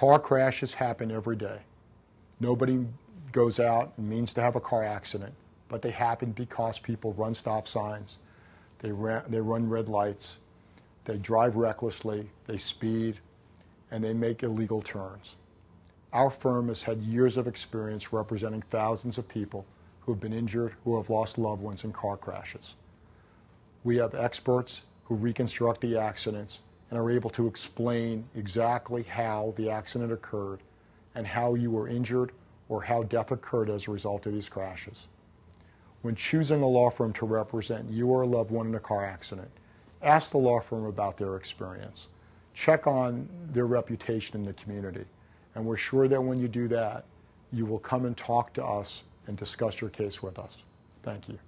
Car crashes happen every day. Nobody goes out and means to have a car accident, but they happen because people run stop signs, they, ra- they run red lights, they drive recklessly, they speed, and they make illegal turns. Our firm has had years of experience representing thousands of people who have been injured, who have lost loved ones in car crashes. We have experts who reconstruct the accidents and are able to explain exactly how the accident occurred and how you were injured or how death occurred as a result of these crashes. When choosing a law firm to represent you or a loved one in a car accident, ask the law firm about their experience. Check on their reputation in the community. And we're sure that when you do that, you will come and talk to us and discuss your case with us. Thank you.